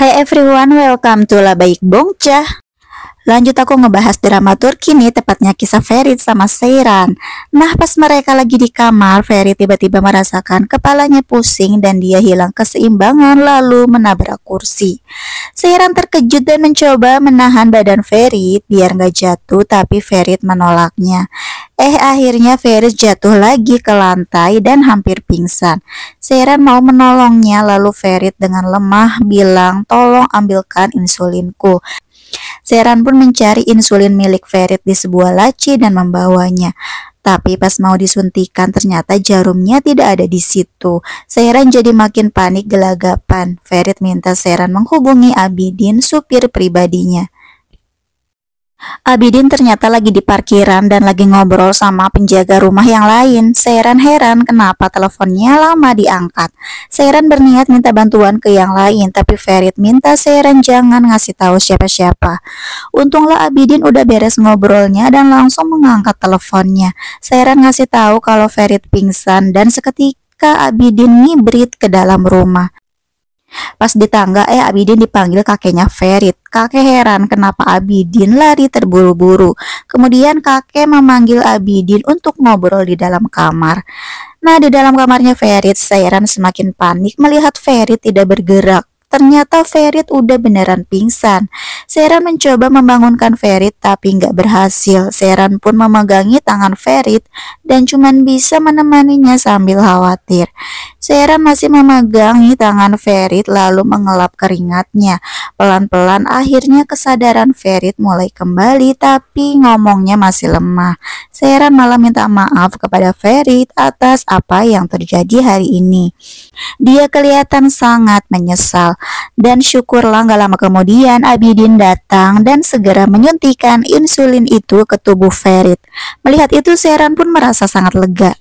Hai everyone, welcome to La Baik Bongcah. Lanjut aku ngebahas drama Turki nih, tepatnya kisah Ferit sama Seiran. Nah, pas mereka lagi di kamar, Ferit tiba-tiba merasakan kepalanya pusing dan dia hilang keseimbangan lalu menabrak kursi. Seiran terkejut dan mencoba menahan badan Ferit biar nggak jatuh, tapi Ferit menolaknya. Eh akhirnya Ferit jatuh lagi ke lantai dan hampir pingsan. Seiran mau menolongnya lalu Ferit dengan lemah bilang tolong ambilkan insulinku. Seran pun mencari insulin milik Ferit di sebuah laci dan membawanya. Tapi pas mau disuntikan ternyata jarumnya tidak ada di situ. Seran jadi makin panik gelagapan. Ferit minta Seran menghubungi Abidin, supir pribadinya. Abidin ternyata lagi di parkiran dan lagi ngobrol sama penjaga rumah yang lain. Seran heran kenapa teleponnya lama diangkat. Seran berniat minta bantuan ke yang lain, tapi Ferit minta Seran jangan ngasih tahu siapa-siapa. Untunglah Abidin udah beres ngobrolnya dan langsung mengangkat teleponnya. Seran ngasih tahu kalau Ferit pingsan dan seketika Abidin ngibrit ke dalam rumah. Pas di tangga, eh Abidin dipanggil kakeknya Ferit. Kakek heran kenapa Abidin lari terburu-buru. Kemudian kakek memanggil Abidin untuk ngobrol di dalam kamar. Nah, di dalam kamarnya Ferit, Sairan semakin panik melihat Ferit tidak bergerak. Ternyata Ferit udah beneran pingsan. Seran mencoba membangunkan Ferit tapi nggak berhasil. Seran pun memegangi tangan Ferit dan cuman bisa menemaninya sambil khawatir. Seran masih memegangi tangan Ferit lalu mengelap keringatnya. Pelan-pelan akhirnya kesadaran Ferit mulai kembali tapi ngomongnya masih lemah. Seran malah minta maaf kepada Ferit atas apa yang terjadi hari ini. Dia kelihatan sangat menyesal. Dan syukurlah gak lama kemudian Abidin datang dan segera menyuntikan insulin itu ke tubuh Ferit. Melihat itu Seran pun merasa sangat lega.